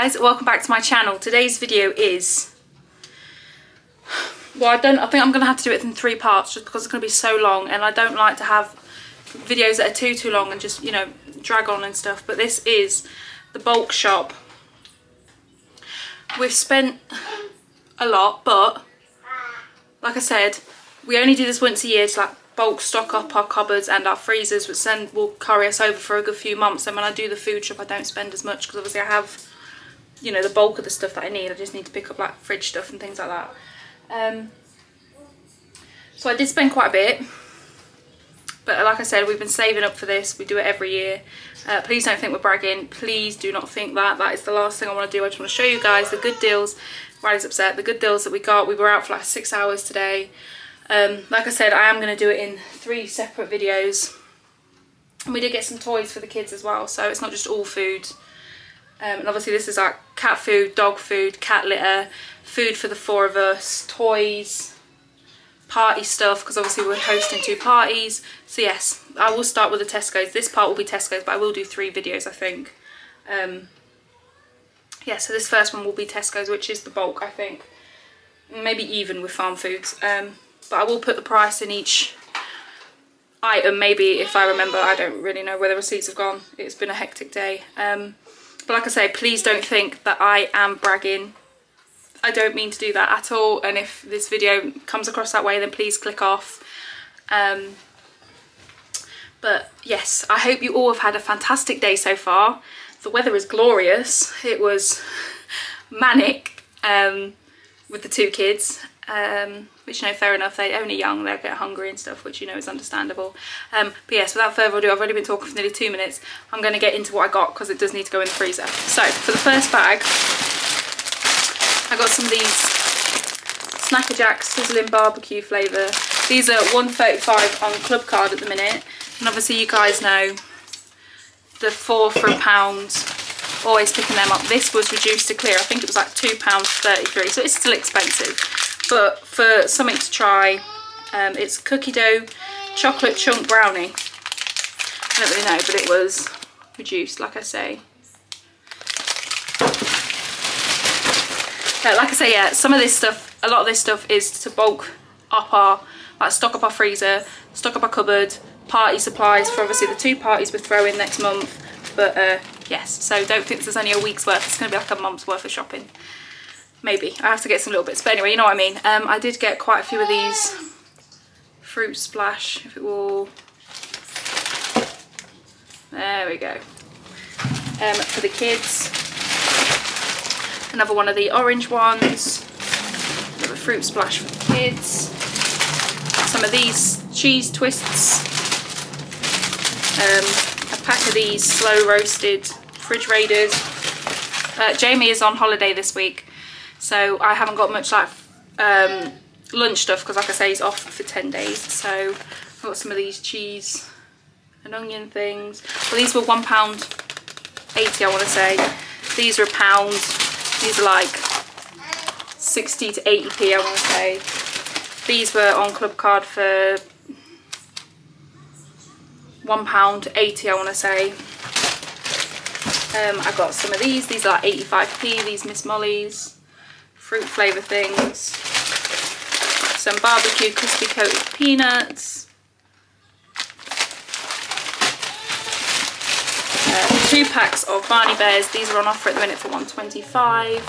guys welcome back to my channel. Today's video is well I don't I think I'm gonna have to do it in three parts just because it's gonna be so long and I don't like to have videos that are too too long and just you know drag on and stuff but this is the bulk shop. We've spent a lot but like I said we only do this once a year to like bulk stock up our cupboards and our freezers which then will carry us over for a good few months and when I do the food shop I don't spend as much because obviously I have you know the bulk of the stuff that I need I just need to pick up like fridge stuff and things like that. Um, so I did spend quite a bit but like I said we've been saving up for this. We do it every year. Uh, please don't think we're bragging. Please do not think that. That is the last thing I want to do. I just want to show you guys the good deals. Riley's upset. The good deals that we got we were out for like six hours today. Um, like I said, I am going to do it in three separate videos. And we did get some toys for the kids as well, so it's not just all food. Um, and obviously this is like cat food, dog food, cat litter, food for the four of us, toys, party stuff, because obviously we're hosting two parties. So yes, I will start with the Tesco's. This part will be Tesco's, but I will do three videos, I think. Um, yeah, so this first one will be Tesco's, which is the bulk, I think. Maybe even with Farmfoods. Um, but I will put the price in each item maybe if I remember I don't really know where the receipts have gone it's been a hectic day um, but like I say please don't think that I am bragging. I don't mean to do that at all and if this video comes across that way then please click off. Um, but yes I hope you all have had a fantastic day so far. The weather is glorious. It was manic um, with the two kids um, which you know fair enough they're only young they'll get hungry and stuff which you know is understandable. Um, but yes without further ado I've already been talking for nearly two minutes. I'm going to get into what I got because it does need to go in the freezer. So for the first bag I got some of these Snack a Jacks sizzling barbecue flavour these are 135 on Clubcard at the minute. And obviously you guys know the four for a pound always picking them up. This was reduced to clear. I think it was like two pounds 33 so it's still expensive but for something to try. Um, it's cookie dough chocolate chunk brownie. I don't really know but it was reduced like I say. Uh, like I say yeah some of this stuff a lot of this stuff is to bulk up our like stock up our freezer stock up our cupboard party supplies for obviously the two parties we're throwing next month. But uh, yes so don't think there's only a week's worth. It's going to be like a month's worth of shopping maybe. I have to get some little bits. But anyway you know what I mean. Um, I did get quite a few of these fruit splash if it will. There we go. Um, for the kids. Another one of the orange ones. Another fruit splash for the kids. Some of these cheese twists. Um, a pack of these slow roasted fridge raiders. Uh, Jamie is on holiday this week so I haven't got much like um, lunch stuff because like I say he's off for 10 days. So I've got some of these cheese and onion things. Well these were one pound 80 I want to say. These are a pound. These are like 60 to 80p I want to say. These were on Clubcard for one pound 80 I want to say. Um, I got some of these. These are like 85p these Miss Molly's fruit flavour things, some barbecue crispy coated peanuts, uh, two packs of Barney Bears, these are on offer at the minute for 125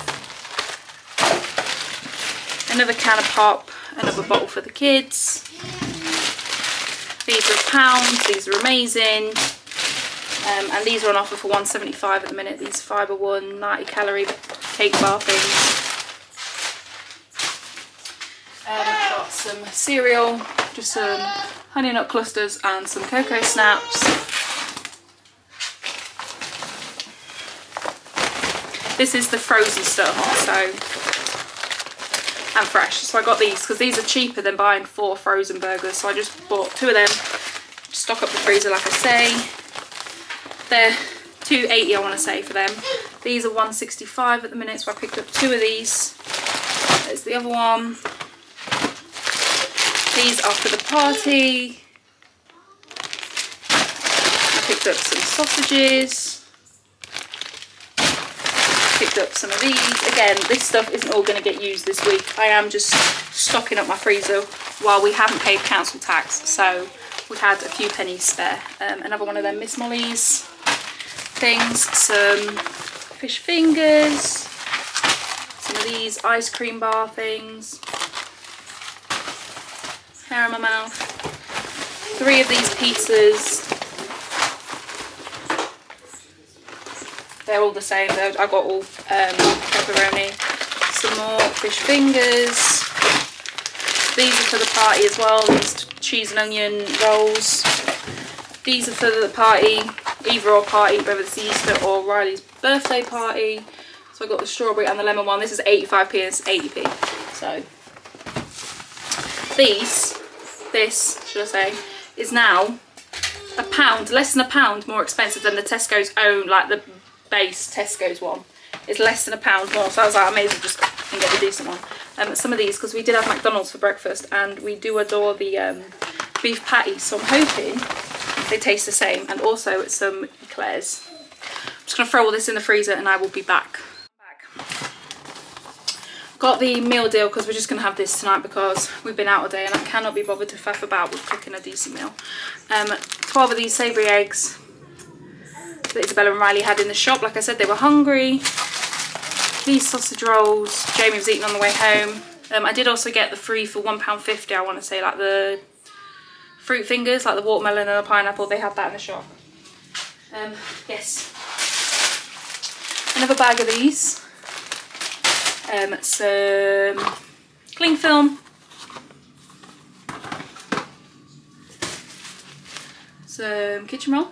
another can of pop, another bottle for the kids, these are a pound, these are amazing, um, and these are on offer for 175 at the minute, these Fibre One 90 calorie cake bar things. Um, got some cereal, just some honey nut clusters and some cocoa snaps. This is the frozen stuff, so and fresh. So I got these because these are cheaper than buying four frozen burgers. So I just bought two of them, stock up the freezer like I say. They're 280 I want to say for them. These are 165 at the minute, so I picked up two of these. There's the other one. These are for the party. I picked up some sausages. picked up some of these. Again, this stuff isn't all going to get used this week. I am just stocking up my freezer while we haven't paid council tax. So we had a few pennies spare. Um, another one of them Miss Molly's things. Some fish fingers. Some of these ice cream bar things. Hair in my mouth. Three of these pizzas they're all the same though. I got all um, pepperoni. Some more fish fingers. These are for the party as well. These cheese and onion rolls. These are for the party, either or party, whether it's Easter or Riley's birthday party. So I got the strawberry and the lemon one. This is 85p and it's 80p. So these, this, should I say, is now a pound, less than a pound more expensive than the Tesco's own, like the base Tesco's one is less than a pound more. So I was like, I may as well just get the decent one. Um, some of these, because we did have McDonald's for breakfast and we do adore the um, beef patty. So I'm hoping they taste the same. And also some eclairs. I'm just going to throw all this in the freezer and I will be back. Got the meal deal because we're just going to have this tonight because we've been out all day and I cannot be bothered to faff about with cooking a decent meal. Um, 12 of these savoury eggs, that Isabella and Riley had in the shop. Like I said, they were hungry. These sausage rolls, Jamie was eating on the way home. Um, I did also get the free for £1.50, I want to say, like the fruit fingers, like the watermelon and the pineapple, they had that in the shop. Um, yes. Another bag of these. Um, some cling film. Some kitchen roll.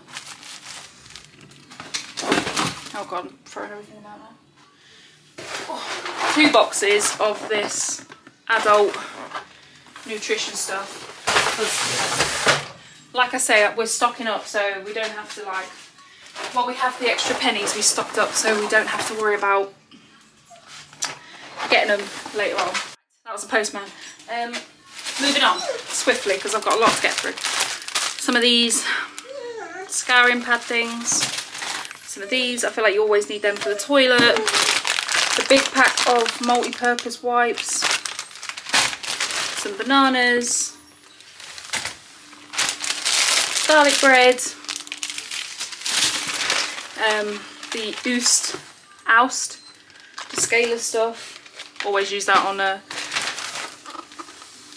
Oh god, I'm throwing everything out now. Oh, two boxes of this adult nutrition stuff. Like I say, we're stocking up so we don't have to like, well we have the extra pennies we stocked up so we don't have to worry about getting them later on. That was a postman. Um, moving on swiftly because I've got a lot to get through. Some of these scouring pad things some of these. I feel like you always need them for the toilet. The big pack of multi-purpose wipes. Some bananas. Garlic bread. Um, the Oost Oust descaler stuff. Always use that on a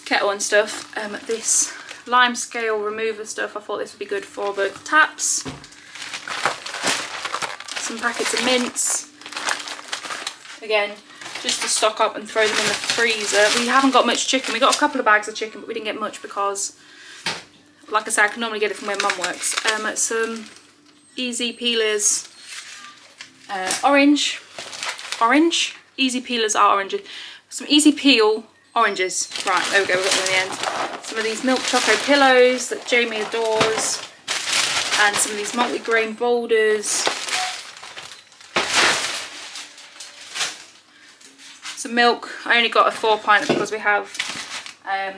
kettle and stuff. Um, this lime scale remover stuff, I thought this would be good for the taps some packets of mints. Again, just to stock up and throw them in the freezer. We haven't got much chicken. We got a couple of bags of chicken, but we didn't get much because, like I said, I can normally get it from where mum works. Um, some easy peelers, uh, orange, orange, easy peelers are oranges. Some easy peel oranges. Right, there we go, We've got them in the end. Some of these milk choco pillows that Jamie adores. And some of these multi-grain boulders. some milk. I only got a four pint because we have um,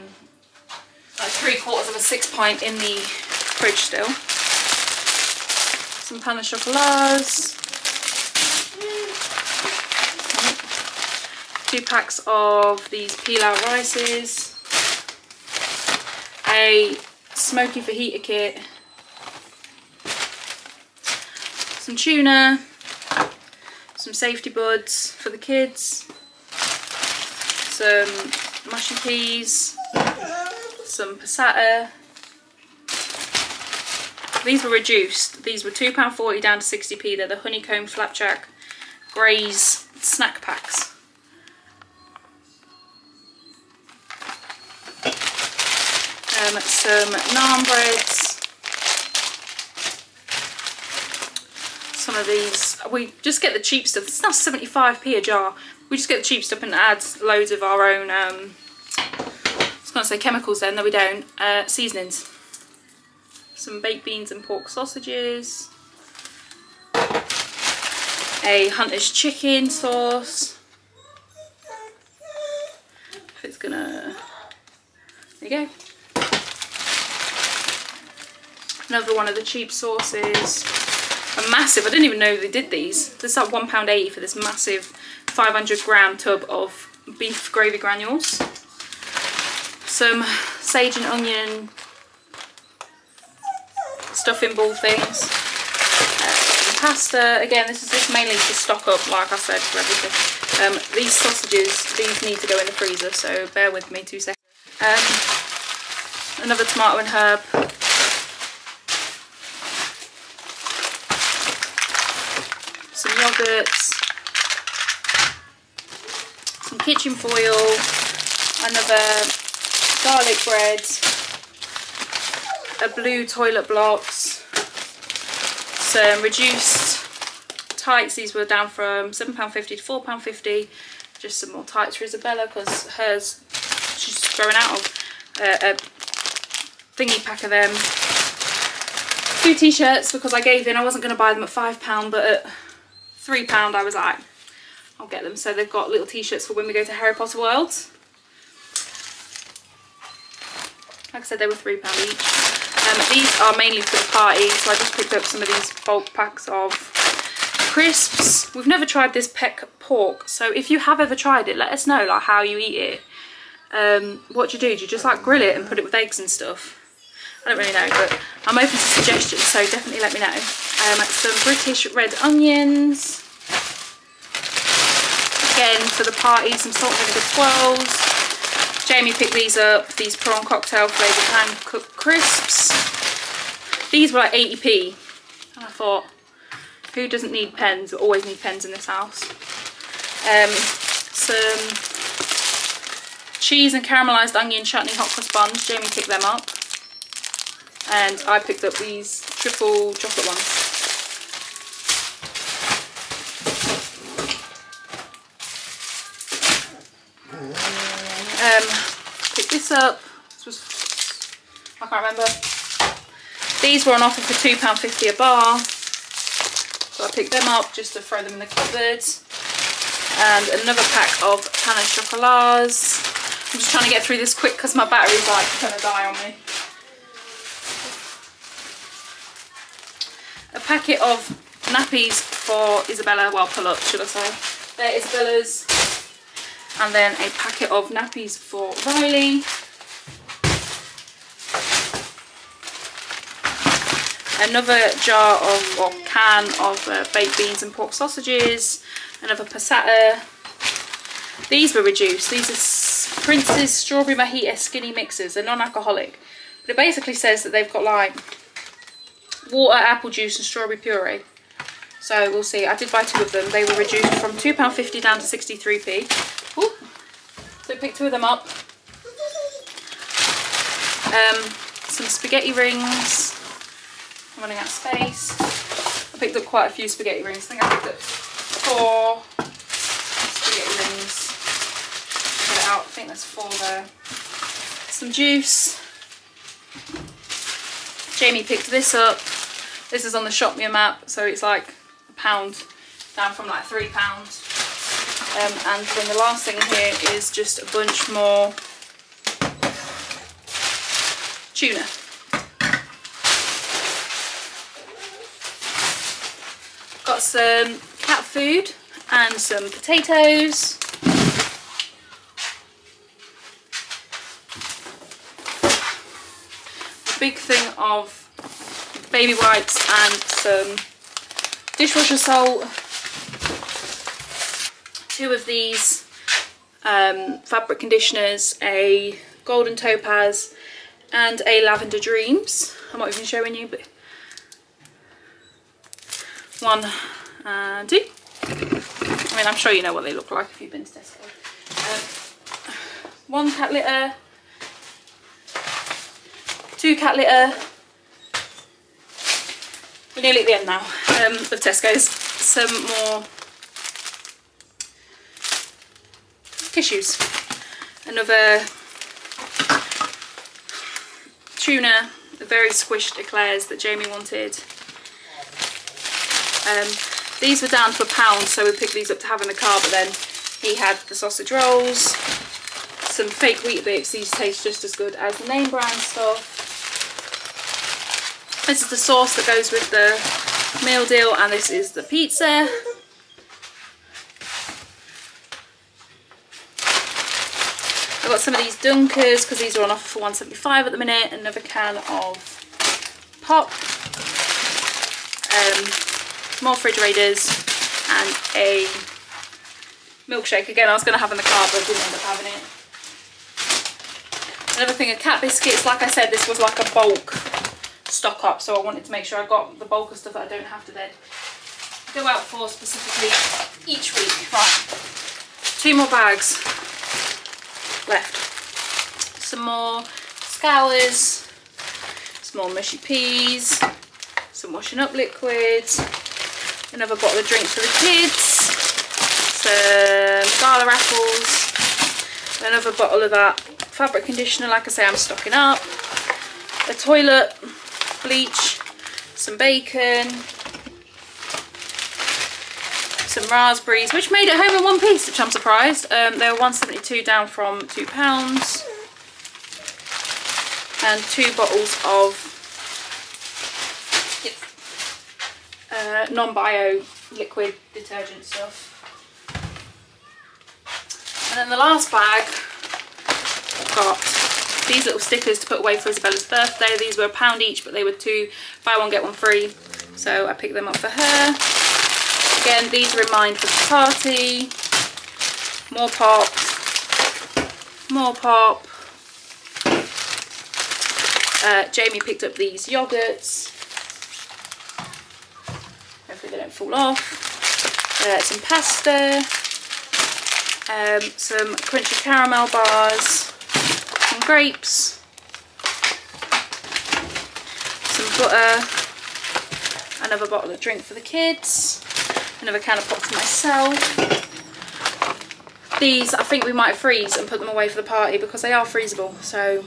like three quarters of a six pint in the fridge still. Some pan de. Two packs of these pilau rices. A smoky fajita kit. Some tuna. Some safety buds for the kids some mushy peas, some passata. These were reduced. These were £2.40 down to 60p. They're the honeycomb flapjack Graze snack packs. Um, some naan breads. Some of these, we just get the cheap stuff. It's not 75p a jar we just get the cheap stuff and add loads of our own, um, I was going to say chemicals then, no we don't, uh, seasonings. Some baked beans and pork sausages. A Hunter's chicken sauce. If it's gonna, there you go. Another one of the cheap sauces. a massive, I didn't even know they did these. This is like £1.80 for this massive 500 gram tub of beef gravy granules. Some sage and onion stuffing ball things. Pasta, again this is just mainly to stock up like I said for everything. Um, these sausages, these need to go in the freezer so bear with me two seconds. Um, another tomato and herb. Some. Some kitchen foil. Another garlic bread a blue toilet blocks, some reduced tights, these were down from £7.50 to £4.50, just some more tights for Isabella because hers, she's throwing out of uh, a thingy pack of them. Two t-shirts because I gave in, I wasn't going to buy them at £5 but at £3 I was like, I'll get them. So they've got little t-shirts for when we go to Harry Potter World. Like I said, they were £3 each. Um, these are mainly for the party, so I just picked up some of these bulk packs of crisps. We've never tried this peck pork, so if you have ever tried it, let us know like how you eat it. Um, what do you do? Do you just like grill it and put it with eggs and stuff? I don't really know, but I'm open to suggestions, so definitely let me know. Um, some British red onions. Again, for the party, some salt vinegar twirls. Jamie picked these up, these prawn cocktail flavoured hand cooked crisps. These were like 80p. And I thought, who doesn't need pens? We always need pens in this house. Um, some cheese and caramelised onion chutney hot cross buns. Jamie picked them up. And I picked up these triple chocolate ones. Um, pick this up. This was, I can't remember. These were on offer for £2.50 a bar. So I picked them up just to throw them in the cupboard. And another pack of pain au chocolats. I'm just trying to get through this quick because my battery's like going to die on me. Packet of nappies for Isabella, well pull up should I say. They're Isabella's and then a packet of nappies for Riley. Another jar of, or can of uh, baked beans and pork sausages. Another passata. These were reduced. These are Prince's Strawberry Mojito Skinny Mixers. They're non-alcoholic. But it basically says that they've got like water, apple juice and strawberry puree. So we'll see. I did buy two of them. They were reduced from £2.50 down to 63p. Ooh. So pick two of them up. Um, some spaghetti rings. I'm running out of space. I picked up quite a few spaghetti rings. I think I picked up four spaghetti rings. Get it out. I think there's four there. Some juice. Jamie picked this up. This is on the Shopmium app, so it's like a pound down from like three pounds. Um, and then the last thing here is just a bunch more tuna. Got some cat food and some potatoes. A big thing of baby wipes and some dishwasher salt two of these um, fabric conditioners, a golden topaz and a lavender dreams. I'm not even showing you, but one and two. I mean, I'm sure you know what they look like if you've been to Tesco. Um, one cat litter, two cat litter. We're nearly at the end now um, of Tesco's. Some more tissues. Another tuna, the very squished eclairs that Jamie wanted. Um, these were down to a pound, so we picked these up to have in the car, but then he had the sausage rolls, some fake Weetabix, these taste just as good as the name brand stuff. This is the sauce that goes with the meal deal and this is the pizza. I've got some of these Dunkers because these are on offer for 175 at the minute. Another can of pop. Um, more fridge raiders and a milkshake. Again, I was going to have in the car but I didn't end up having it. Another thing of cat biscuits. Like I said, this was like a bulk stock up so I wanted to make sure I got the bulk of stuff that I don't have to then go out for specifically each week. Right, two more bags left. Some more scours, some more mushy peas, some washing up liquids, another bottle of drinks for the kids, some gala apples, another bottle of that fabric conditioner, like I say I'm stocking up, a toilet, bleach, some bacon, some raspberries, which made it home in one piece, which I'm surprised. Um, they were 172 down from £2. And two bottles of uh, non-bio liquid detergent stuff. And then the last bag, I've got these little stickers to put away for Isabella's birthday. These were a pound each, but they were two, buy one, get one free. So I picked them up for her. Again, these are in mind for the party. More pop. More pop. Uh, Jamie picked up these yogurts. Hopefully they don't fall off. Uh, some pasta. Um, some crunchy caramel bars. Some grapes. Some butter. Another bottle of drink for the kids another can of pop for myself. These I think we might freeze and put them away for the party because they are freezable. So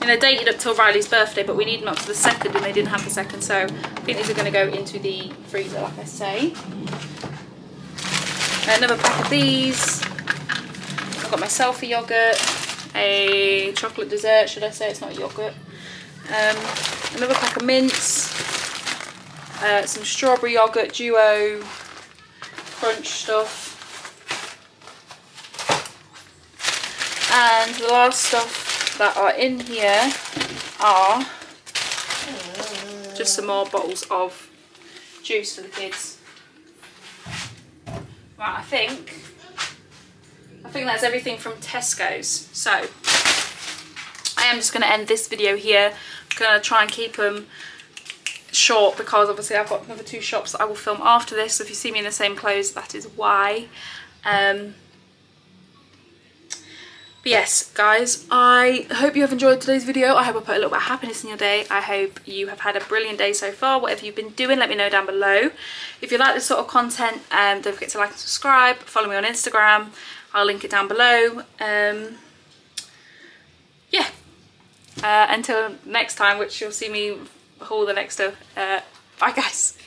and they're dated up till Riley's birthday but we need them up to the second and they didn't have the second so I think these are going to go into the freezer like I say. Another pack of these. I've got myself a yoghurt, a chocolate dessert should I say, it's not yoghurt. Um, another pack of mints, uh, some strawberry yogurt duo crunch stuff. And the last stuff that are in here are just some more bottles of juice for the kids. Right, I think I think that's everything from Tesco's. So I am just going to end this video here. I'm going to try and keep them short because obviously I've got another two shops that I will film after this. So if you see me in the same clothes, that is why. Um, but yes, guys, I hope you have enjoyed today's video. I hope I put a little bit of happiness in your day. I hope you have had a brilliant day so far. Whatever you've been doing, let me know down below. If you like this sort of content, um, don't forget to like and subscribe. Follow me on Instagram. I'll link it down below. Um, yeah. Uh, until next time, which you'll see me haul the next stuff. Uh, bye guys.